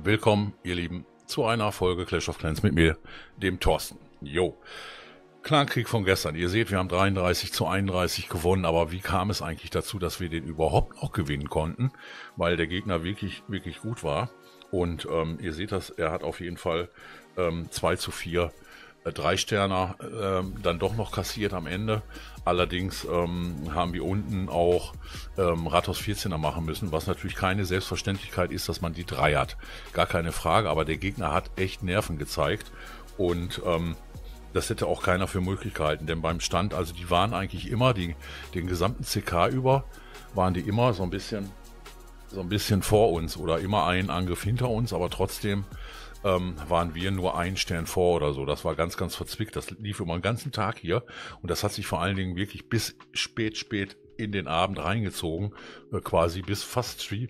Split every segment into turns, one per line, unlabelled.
Willkommen, ihr Lieben, zu einer Folge Clash of Clans mit mir, dem Thorsten. Jo. Clankrieg von gestern. Ihr seht, wir haben 33 zu 31 gewonnen, aber wie kam es eigentlich dazu, dass wir den überhaupt noch gewinnen konnten? Weil der Gegner wirklich, wirklich gut war. Und ähm, ihr seht das, er hat auf jeden Fall ähm, 2 zu 4 äh, drei Sterner ähm, dann doch noch kassiert am Ende. Allerdings ähm, haben wir unten auch ähm, Rathaus 14er machen müssen, was natürlich keine Selbstverständlichkeit ist, dass man die drei hat. Gar keine Frage, aber der Gegner hat echt Nerven gezeigt und ähm, das hätte auch keiner für möglich gehalten, denn beim Stand, also die waren eigentlich immer, die, den gesamten CK über, waren die immer so ein bisschen, so ein bisschen vor uns oder immer einen Angriff hinter uns, aber trotzdem ähm, waren wir nur ein Stern vor oder so. Das war ganz, ganz verzwickt. Das lief immer den ganzen Tag hier und das hat sich vor allen Dingen wirklich bis spät, spät in den Abend reingezogen, äh, quasi bis fast Stream,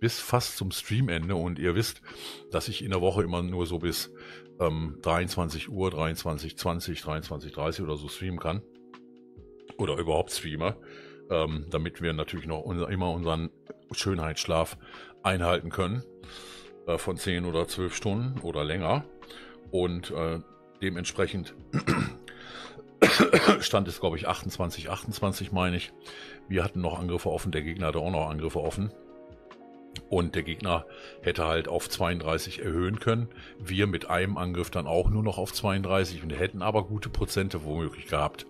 bis fast zum Streamende. Und ihr wisst, dass ich in der Woche immer nur so bis ähm, 23 Uhr, 23, 20, 23, 30 oder so streamen kann. Oder überhaupt streamer. Ähm, damit wir natürlich noch unser, immer unseren Schönheitsschlaf einhalten können äh, von 10 oder 12 Stunden oder länger. Und äh, dementsprechend stand es, glaube ich, 28, 28 meine ich. Wir hatten noch Angriffe offen, der Gegner hatte auch noch Angriffe offen. Und der Gegner hätte halt auf 32 erhöhen können. Wir mit einem Angriff dann auch nur noch auf 32 und hätten aber gute Prozente womöglich gehabt.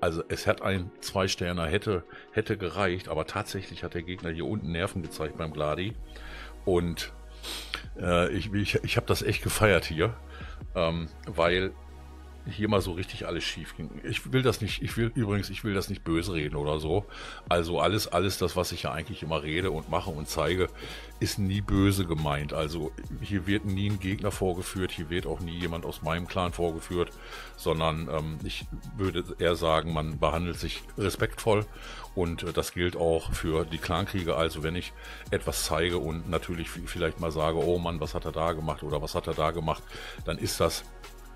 Also es hat ein Zwei-Sterner hätte, hätte gereicht, aber tatsächlich hat der Gegner hier unten Nerven gezeigt beim Gladi. Und äh, ich ich, ich habe das echt gefeiert hier, ähm, weil hier mal so richtig alles schief ging. Ich will das nicht, ich will übrigens, ich will das nicht böse reden oder so. Also alles, alles das, was ich ja eigentlich immer rede und mache und zeige, ist nie böse gemeint. Also hier wird nie ein Gegner vorgeführt, hier wird auch nie jemand aus meinem Clan vorgeführt, sondern ähm, ich würde eher sagen, man behandelt sich respektvoll und äh, das gilt auch für die Clankriege. Also wenn ich etwas zeige und natürlich vielleicht mal sage, oh Mann, was hat er da gemacht oder was hat er da gemacht, dann ist das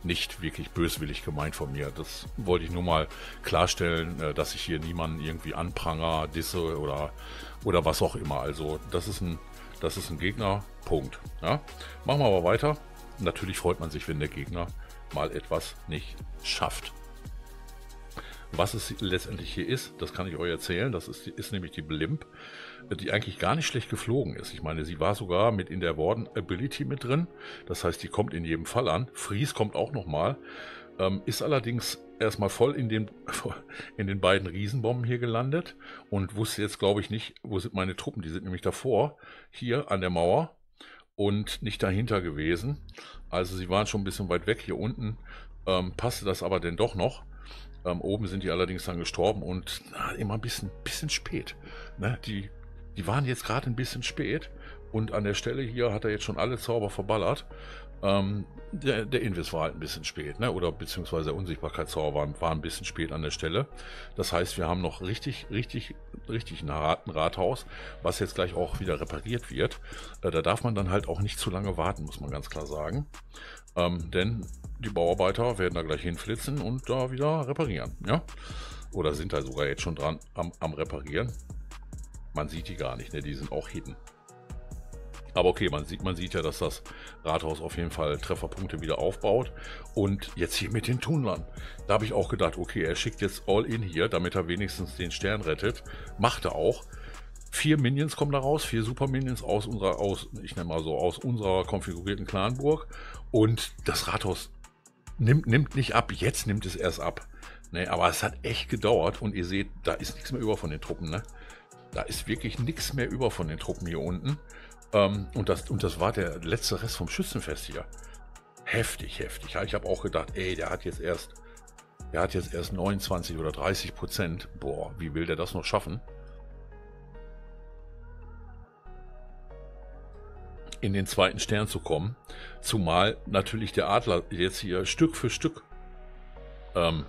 nicht wirklich böswillig gemeint von mir. Das wollte ich nur mal klarstellen, äh, dass ich hier niemanden irgendwie anpranger, disse oder, oder was auch immer. Also das ist ein, das ist ein Gegner. Punkt. Ja? Machen wir aber weiter. Natürlich freut man sich, wenn der Gegner mal etwas nicht schafft. Was es letztendlich hier ist, das kann ich euch erzählen. Das ist, ist nämlich die Blimp, die eigentlich gar nicht schlecht geflogen ist. Ich meine, sie war sogar mit in der Warden Ability mit drin. Das heißt, die kommt in jedem Fall an. Fries kommt auch nochmal. Ähm, ist allerdings erstmal voll in den, in den beiden Riesenbomben hier gelandet und wusste jetzt, glaube ich, nicht, wo sind meine Truppen. Die sind nämlich davor, hier an der Mauer und nicht dahinter gewesen. Also sie waren schon ein bisschen weit weg hier unten. Ähm, passte das aber denn doch noch. Ähm, oben sind die allerdings dann gestorben und na, immer ein bisschen, bisschen spät. Ne? Die, die waren jetzt gerade ein bisschen spät und an der Stelle hier hat er jetzt schon alle Zauber verballert. Ähm, der, der Invis war halt ein bisschen spät, ne? oder beziehungsweise der Unsichtbarkeitszauber war, war ein bisschen spät an der Stelle. Das heißt, wir haben noch richtig, richtig, richtig ein Rathaus, was jetzt gleich auch wieder repariert wird. Äh, da darf man dann halt auch nicht zu lange warten, muss man ganz klar sagen. Ähm, denn die Bauarbeiter werden da gleich hinflitzen und da wieder reparieren. Ja? Oder sind da sogar jetzt schon dran am, am Reparieren. Man sieht die gar nicht, ne? die sind auch hidden. Aber okay, man sieht, man sieht ja, dass das Rathaus auf jeden Fall Trefferpunkte wieder aufbaut. Und jetzt hier mit den Tunlern. Da habe ich auch gedacht, okay, er schickt jetzt All in hier, damit er wenigstens den Stern rettet. Macht er auch. Vier Minions kommen da raus, vier Super Minions aus unserer, aus, ich nenne mal so, aus unserer konfigurierten Clanburg. Und das Rathaus nimmt, nimmt nicht ab, jetzt nimmt es erst ab. Ne, aber es hat echt gedauert und ihr seht, da ist nichts mehr über von den Truppen, ne? Da ist wirklich nichts mehr über von den Truppen hier unten. Ähm, und, das, und das war der letzte Rest vom Schützenfest hier. Heftig, heftig. Ich habe auch gedacht, ey, der hat jetzt erst, der hat jetzt erst 29 oder 30 Prozent. Boah, wie will der das noch schaffen? in den zweiten Stern zu kommen. Zumal natürlich der Adler jetzt hier Stück für Stück ähm,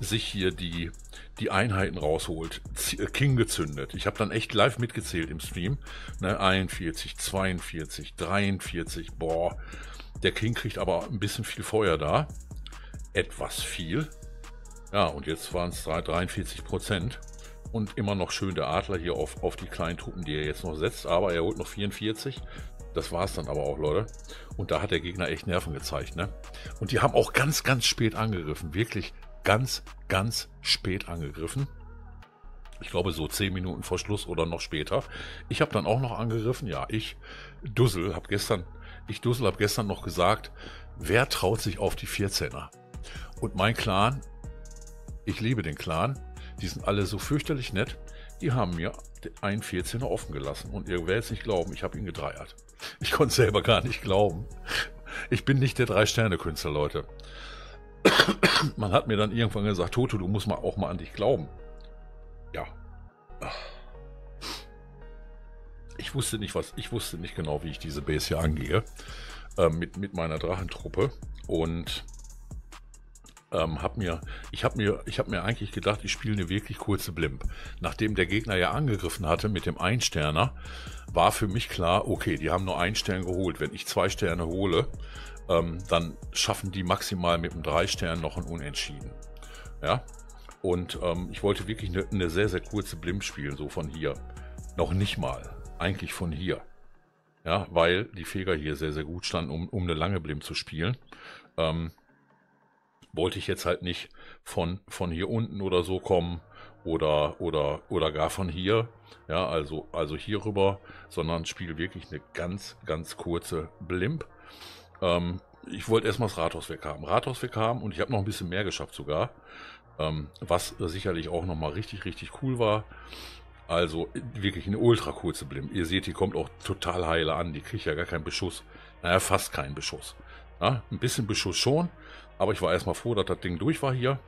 sich hier die, die Einheiten rausholt. Äh, King gezündet. Ich habe dann echt live mitgezählt im Stream. Ne, 41, 42, 43. Boah, der King kriegt aber ein bisschen viel Feuer da. Etwas viel. Ja, und jetzt waren es 43 Prozent. und immer noch schön der Adler hier auf, auf die kleinen Truppen, die er jetzt noch setzt. Aber er holt noch 44. Das war es dann aber auch, Leute. Und da hat der Gegner echt Nerven gezeigt. Ne? Und die haben auch ganz, ganz spät angegriffen. Wirklich ganz, ganz spät angegriffen. Ich glaube so 10 Minuten vor Schluss oder noch später. Ich habe dann auch noch angegriffen. Ja, ich, Dussel, habe gestern, ich Dussel habe gestern noch gesagt, wer traut sich auf die 14er? Und mein Clan, ich liebe den Clan, die sind alle so fürchterlich nett, die haben mir einen 14er offen gelassen. Und ihr werdet es nicht glauben, ich habe ihn gedreiert. Ich konnte selber gar nicht glauben. Ich bin nicht der Drei-Sterne-Künstler, Leute. Man hat mir dann irgendwann gesagt, Toto, du musst mal auch mal an dich glauben. Ja. Ich wusste nicht, was, ich wusste nicht genau, wie ich diese Base hier angehe. Äh, mit, mit meiner Drachentruppe. Und ähm, hab mir, ich habe mir, ich habe mir eigentlich gedacht, ich spiele eine wirklich kurze Blimp. Nachdem der Gegner ja angegriffen hatte mit dem Einsterner, war für mich klar, okay, die haben nur einen Stern geholt. Wenn ich zwei Sterne hole, ähm, dann schaffen die maximal mit dem drei Stern noch ein Unentschieden. Ja, und ähm, ich wollte wirklich eine, eine sehr, sehr kurze Blimp spielen, so von hier. Noch nicht mal, eigentlich von hier. Ja, weil die Feger hier sehr, sehr gut standen, um, um eine lange Blimp zu spielen. Ähm, wollte ich jetzt halt nicht von, von hier unten oder so kommen oder, oder, oder gar von hier, ja, also, also hier rüber, sondern spiele wirklich eine ganz, ganz kurze Blimp. Ähm, ich wollte erstmal das Rathaus weg haben. Rathaus weg haben und ich habe noch ein bisschen mehr geschafft sogar, ähm, was sicherlich auch nochmal richtig, richtig cool war. Also wirklich eine ultra kurze Blimp. Ihr seht, die kommt auch total heile an. Die kriegt ja gar keinen Beschuss. Naja, fast keinen Beschuss. Ja, ein bisschen Beschuss schon, aber ich war erstmal froh, dass das Ding durch war hier.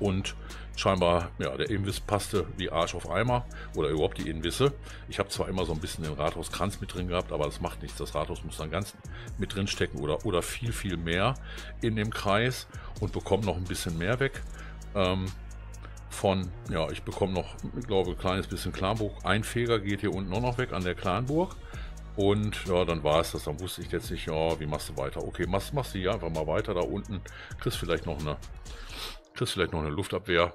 Und scheinbar, ja, der Invis passte wie Arsch auf Eimer. Oder überhaupt die Invisse. Ich habe zwar immer so ein bisschen den Rathauskranz mit drin gehabt, aber das macht nichts. Das Rathaus muss dann ganz mit drin stecken oder, oder viel, viel mehr in dem Kreis und bekomme noch ein bisschen mehr weg. Ähm, von, ja, ich bekomme noch, ich glaube, ein kleines bisschen Clanburg. Ein Feger geht hier unten auch noch weg an der Clanburg. Und ja, dann war es das. Dann wusste ich jetzt nicht, ja, wie machst du weiter? Okay, machst, machst du hier einfach mal weiter da unten. Kriegst vielleicht noch eine, kriegst vielleicht noch eine Luftabwehr.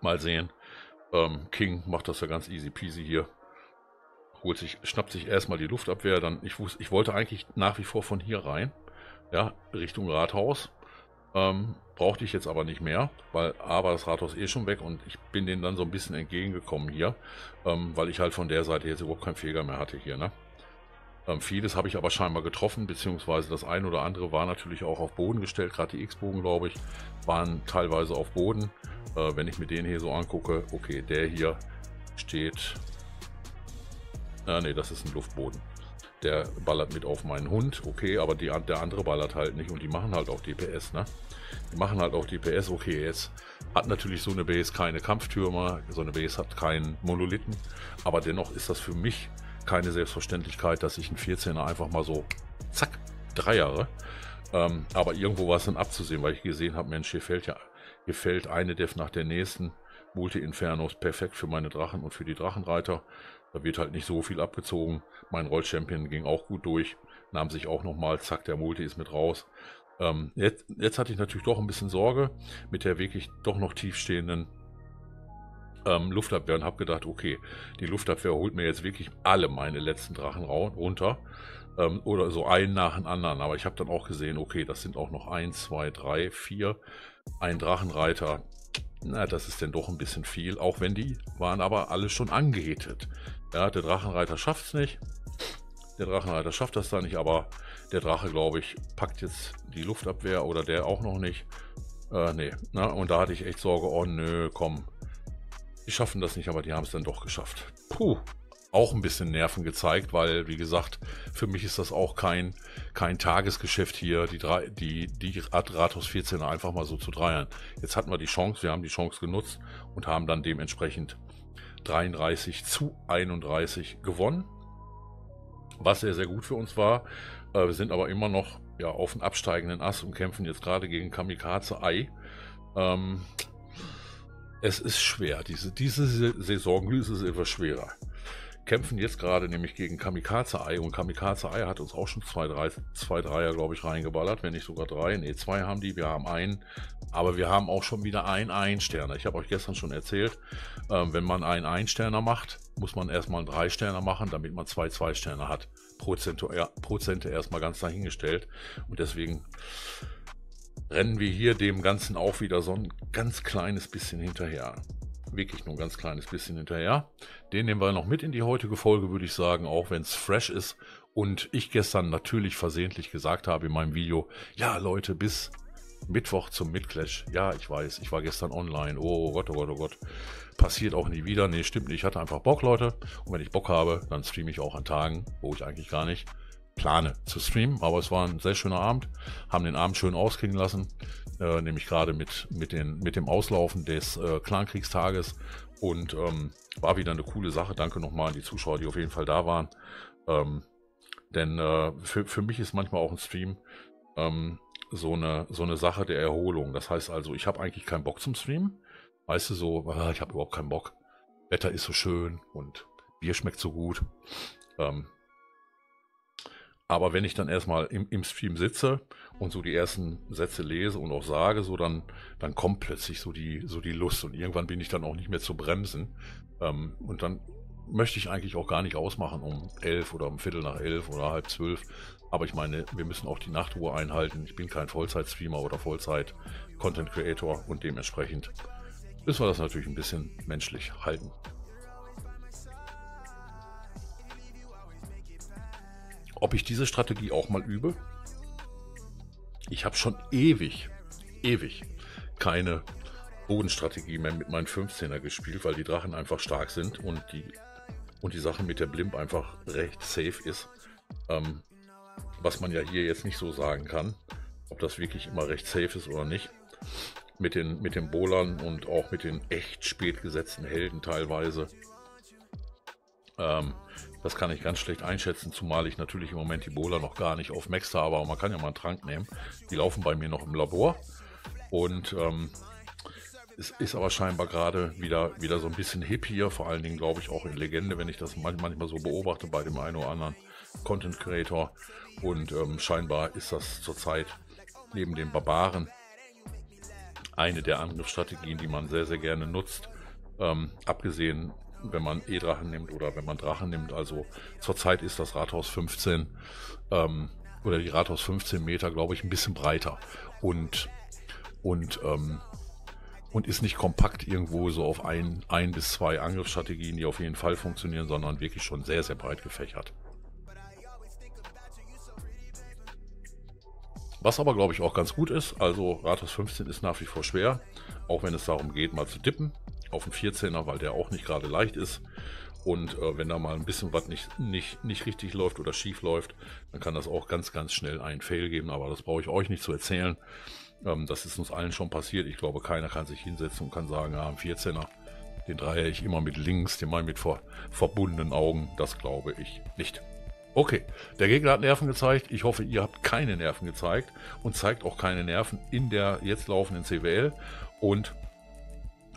Mal sehen. Ähm, King macht das ja ganz easy peasy hier. Holt sich, schnappt sich erstmal die Luftabwehr. Dann, ich wusste, ich wollte eigentlich nach wie vor von hier rein. Ja, Richtung Rathaus. Ähm, brauchte ich jetzt aber nicht mehr, weil A das Rathaus eh schon weg und ich bin denen dann so ein bisschen entgegengekommen hier, ähm, weil ich halt von der Seite jetzt überhaupt keinen Feger mehr hatte hier. Ne? Ähm, vieles habe ich aber scheinbar getroffen, beziehungsweise das eine oder andere war natürlich auch auf Boden gestellt, gerade die X-Bogen, glaube ich, waren teilweise auf Boden. Äh, wenn ich mir den hier so angucke, okay, der hier steht, äh, nee, das ist ein Luftboden der ballert mit auf meinen Hund, okay, aber die, der andere ballert halt nicht und die machen halt auch DPS, ne? Die machen halt auch DPS, okay, jetzt hat natürlich so eine Base keine Kampftürmer, so eine Base hat keinen Monolithen, aber dennoch ist das für mich keine Selbstverständlichkeit, dass ich einen 14er einfach mal so, zack, drei Jahre, ähm, aber irgendwo war es dann abzusehen, weil ich gesehen habe, Mensch, hier fällt ja, hier fällt eine Def nach der nächsten, Multi-Infernos, perfekt für meine Drachen und für die Drachenreiter. Da wird halt nicht so viel abgezogen. Mein Roll-Champion ging auch gut durch, nahm sich auch nochmal, zack, der Multi ist mit raus. Ähm, jetzt, jetzt hatte ich natürlich doch ein bisschen Sorge mit der wirklich doch noch tiefstehenden ähm, Luftabwehr und habe gedacht, okay, die Luftabwehr holt mir jetzt wirklich alle meine letzten Drachen runter. Ähm, oder so einen nach dem anderen. Aber ich habe dann auch gesehen, okay, das sind auch noch eins, zwei, drei, vier. Ein Drachenreiter. Na, das ist denn doch ein bisschen viel. Auch wenn die waren aber alle schon angehittet. Ja, der Drachenreiter schafft es nicht. Der Drachenreiter schafft das da nicht, aber der Drache, glaube ich, packt jetzt die Luftabwehr oder der auch noch nicht. Äh, nee. Na, und da hatte ich echt Sorge, oh nö, komm. Die schaffen das nicht, aber die haben es dann doch geschafft. Puh. Auch ein bisschen Nerven gezeigt, weil, wie gesagt, für mich ist das auch kein, kein Tagesgeschäft hier, die, drei, die, die Rathos 14 einfach mal so zu dreiern. Jetzt hatten wir die Chance, wir haben die Chance genutzt und haben dann dementsprechend 33 zu 31 gewonnen. Was sehr, sehr gut für uns war. Äh, wir sind aber immer noch ja, auf dem absteigenden Ast und kämpfen jetzt gerade gegen Kamikaze Ei. Ähm, es ist schwer. Diese, diese Saison ist es etwas schwerer. kämpfen jetzt gerade nämlich gegen Kamikaze Ei und Kamikaze Ei hat uns auch schon zwei, drei, zwei Dreier, glaube ich, reingeballert, wenn nicht sogar drei. Ne, zwei haben die, wir haben einen, aber wir haben auch schon wieder einen Einsterner. Ich habe euch gestern schon erzählt, ähm, wenn man einen Einsterner macht, muss man erstmal einen Dreisterner machen, damit man zwei Zwei-Sterner hat. Prozente, Prozente erstmal ganz dahingestellt und deswegen rennen wir hier dem Ganzen auch wieder so ein ganz kleines bisschen hinterher wirklich nur ein ganz kleines bisschen hinterher. Den nehmen wir noch mit in die heutige Folge, würde ich sagen, auch wenn es fresh ist. Und ich gestern natürlich versehentlich gesagt habe in meinem Video, ja Leute, bis Mittwoch zum Midclash. Ja, ich weiß, ich war gestern online. Oh Gott, oh Gott, oh Gott. Passiert auch nie wieder. Nee, stimmt nicht. Ich hatte einfach Bock, Leute. Und wenn ich Bock habe, dann streame ich auch an Tagen, wo ich eigentlich gar nicht plane zu streamen. Aber es war ein sehr schöner Abend. Haben den Abend schön ausklingen lassen äh, nämlich gerade mit, mit, mit dem Auslaufen des äh, Clankriegstages. Und ähm, war wieder eine coole Sache. Danke nochmal an die Zuschauer, die auf jeden Fall da waren. Ähm, denn äh, für, für mich ist manchmal auch ein Stream ähm, so, eine, so eine Sache der Erholung. Das heißt also, ich habe eigentlich keinen Bock zum Streamen. Weißt du, so, ah, ich habe überhaupt keinen Bock. Wetter ist so schön und Bier schmeckt so gut. Ähm, aber wenn ich dann erstmal im, im Stream sitze und so die ersten Sätze lese und auch sage, so dann, dann kommt plötzlich so die, so die Lust und irgendwann bin ich dann auch nicht mehr zu bremsen. Ähm, und dann möchte ich eigentlich auch gar nicht ausmachen um elf oder um Viertel nach elf oder halb zwölf. Aber ich meine, wir müssen auch die Nachtruhe einhalten. Ich bin kein Vollzeit-Streamer oder Vollzeit-Content-Creator und dementsprechend müssen wir das natürlich ein bisschen menschlich halten. Ob ich diese Strategie auch mal übe. Ich habe schon ewig, ewig keine Bodenstrategie mehr mit meinen 15er gespielt, weil die Drachen einfach stark sind und die, und die Sache mit der Blimp einfach recht safe ist. Ähm, was man ja hier jetzt nicht so sagen kann, ob das wirklich immer recht safe ist oder nicht. Mit den, mit den Bowlern und auch mit den echt spät gesetzten Helden teilweise. Ähm, das kann ich ganz schlecht einschätzen, zumal ich natürlich im Moment die Bola noch gar nicht auf Max habe, aber man kann ja mal einen Trank nehmen. Die laufen bei mir noch im Labor und ähm, es ist aber scheinbar gerade wieder, wieder so ein bisschen hip hier, vor allen Dingen glaube ich auch in Legende, wenn ich das manchmal so beobachte bei dem einen oder anderen Content Creator und ähm, scheinbar ist das zurzeit neben den Barbaren eine der Angriffsstrategien, die man sehr, sehr gerne nutzt. Ähm, abgesehen wenn man E-Drachen nimmt oder wenn man Drachen nimmt. Also zurzeit ist das Rathaus 15 ähm, oder die Rathaus 15 Meter, glaube ich, ein bisschen breiter und und ähm, und ist nicht kompakt irgendwo so auf ein, ein bis zwei Angriffsstrategien, die auf jeden Fall funktionieren, sondern wirklich schon sehr, sehr breit gefächert. Was aber, glaube ich, auch ganz gut ist, also Rathaus 15 ist nach wie vor schwer, auch wenn es darum geht, mal zu dippen auf den 14er, weil der auch nicht gerade leicht ist. Und äh, wenn da mal ein bisschen was nicht, nicht, nicht richtig läuft oder schief läuft, dann kann das auch ganz, ganz schnell einen Fail geben. Aber das brauche ich euch nicht zu erzählen. Ähm, das ist uns allen schon passiert. Ich glaube, keiner kann sich hinsetzen und kann sagen, ja, ein 14er, den drehe ich immer mit links, den mal mit vor, verbundenen Augen. Das glaube ich nicht. Okay, der Gegner hat Nerven gezeigt. Ich hoffe, ihr habt keine Nerven gezeigt und zeigt auch keine Nerven in der jetzt laufenden CWL. Und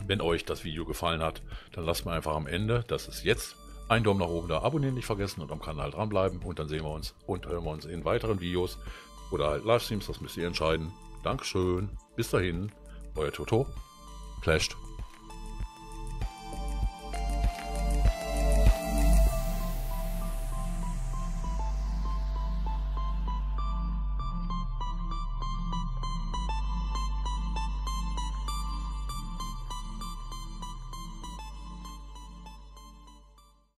wenn euch das Video gefallen hat, dann lasst mir einfach am Ende, das ist jetzt, einen Daumen nach oben da, abonnieren nicht vergessen und am Kanal dranbleiben und dann sehen wir uns und hören wir uns in weiteren Videos oder halt Livestreams, das müsst ihr entscheiden. Dankeschön, bis dahin, euer Toto, Clashed.